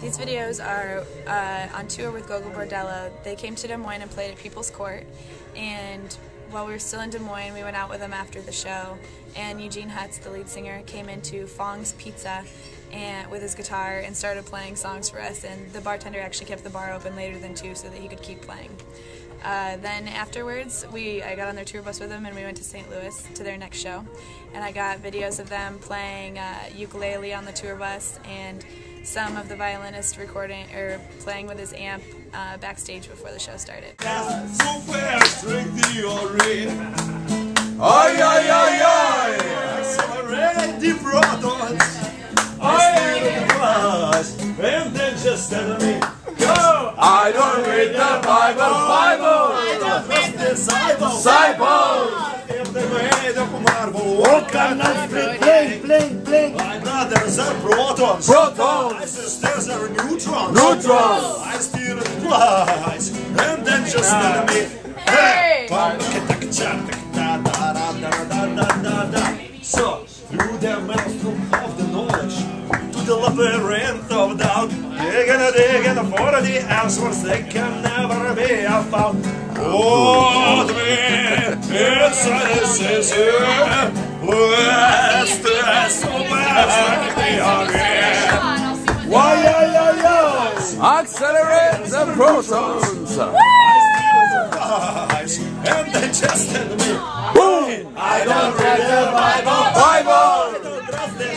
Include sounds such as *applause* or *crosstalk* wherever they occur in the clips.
These videos are uh, on tour with Gogol Bordello. They came to Des Moines and played at People's Court, and while we were still in Des Moines, we went out with them after the show, and Eugene Hutz, the lead singer, came into Fong's Pizza and with his guitar and started playing songs for us, and the bartender actually kept the bar open later than 2 so that he could keep playing. Uh, then afterwards, we I got on their tour bus with them and we went to St. Louis to their next show, and I got videos of them playing uh, ukulele on the tour bus and some of the violinist recording or playing with his amp uh, backstage before the show started. And then just tell me Go! I don't read the Bible, Bible! I don't read the disciple Disciple! If they made of marble What can I Bling, bling, bling My brothers are protons? Protons! My sisters are neutrons. Neutrons! I steer it. Twice. And then just tell me Hey! So, through the maelstrom of the knowledge To the labyrinth of doubt Digging and digging for the answers They can never be found. Oh, the man inside this Accelerate the protons! and they just tell me Boom! I don't read the Bible, Bible! I don't trust the!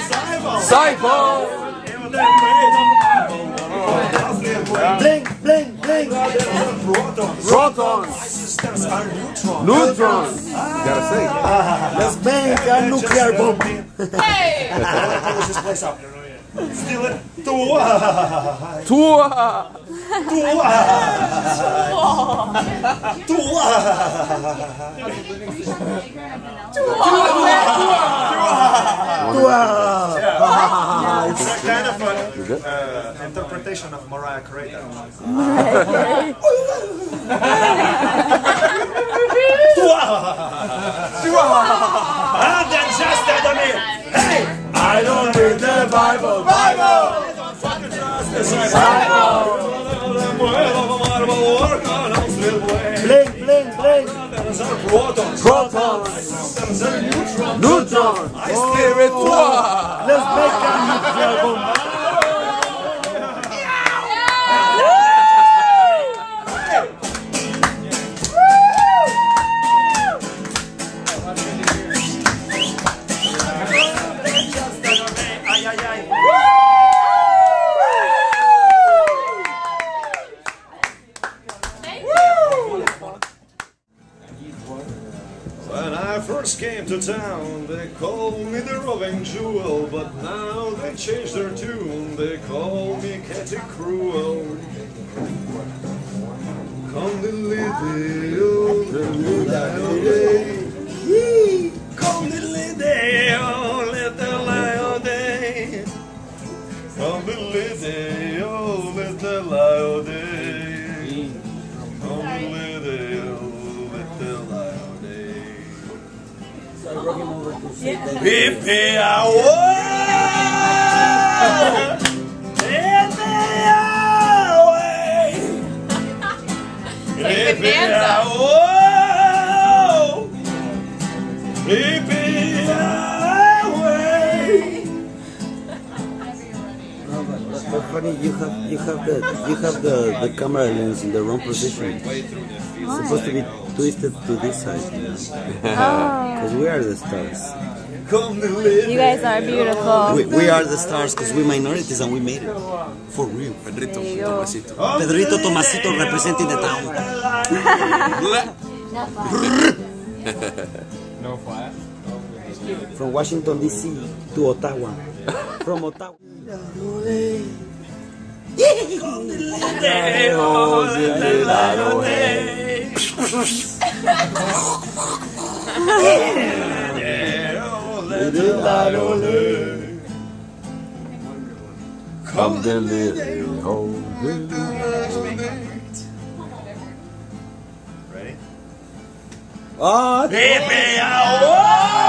If are protons. Protons! are neutrons. Neutrons! You gotta say. Let's make a nuclear bomb. Hey! Close this place up. Steal it. Twice. Tua! It's a kind of a, uh, interpretation of Mariah Carey. and then *laughs* *laughs* just hey, I don't read the Bible. Bible. I don't fucking trust the Bible. Bling, bling, bling. Protons. Protons! Neutrons. Neutrons! Spiritual! Let's make a nuclear When I first came to town, they called me the roving jewel, but now they changed their tune. They call me Catty Cruel. Come diddly-dee-oh, diddly-dee-oh-day. Hippie-ow! But funny, you have you have the you have the, the camera lens in the wrong position. It's supposed to be twisted to this side, you know. *laughs* Oh. Because we are the stars. You guys are beautiful. We, we are the stars because we're minorities and we made it for real. Pedrito, Tomasito. *laughs* Pedrito Tomasito representing the town. No fire. From Washington D.C. to Ottawa. From Ottawa. *laughs* Come deliver. Oh, Ready? Ah, Come on,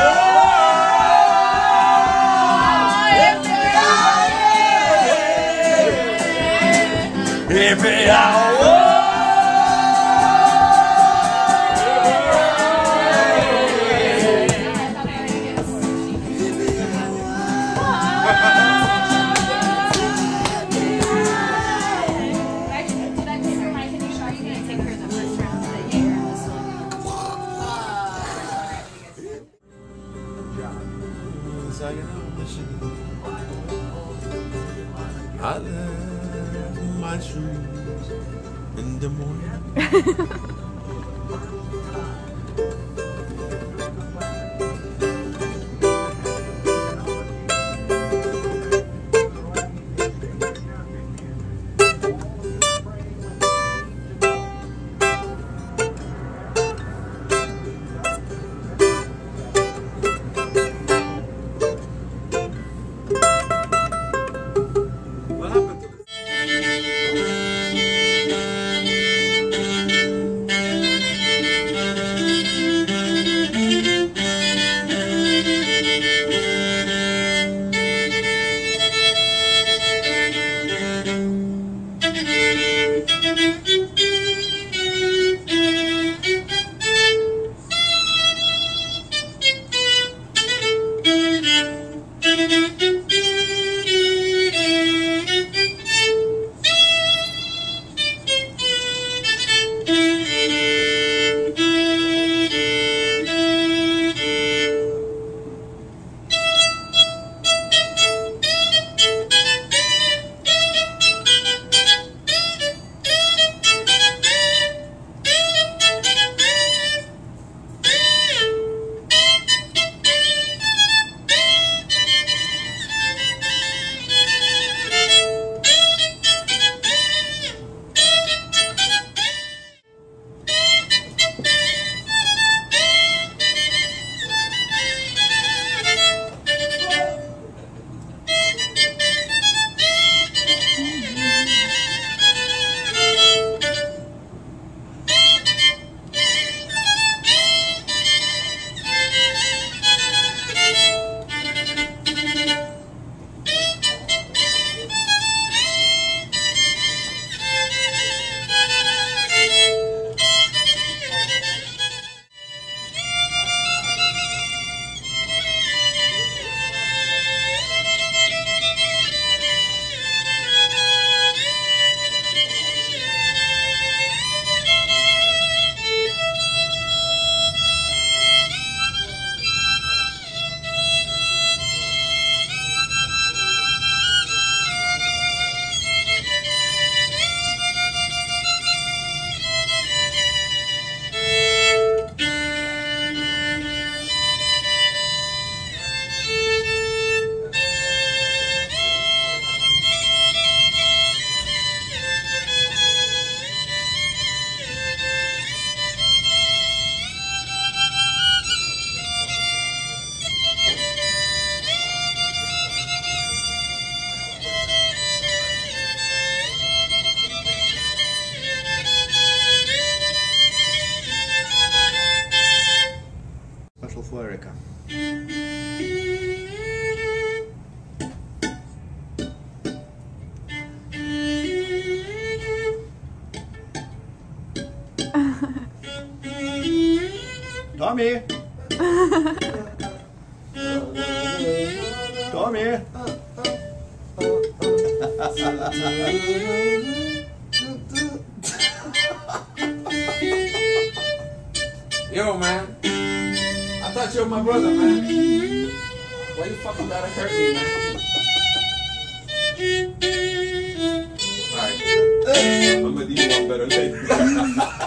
shoes in the morning. Tommy! Tommy! Yo, man. I thought you were my brother, man. Why you fucking gotta hurt me, man? Alright. I'm gonna do you one better later. *laughs*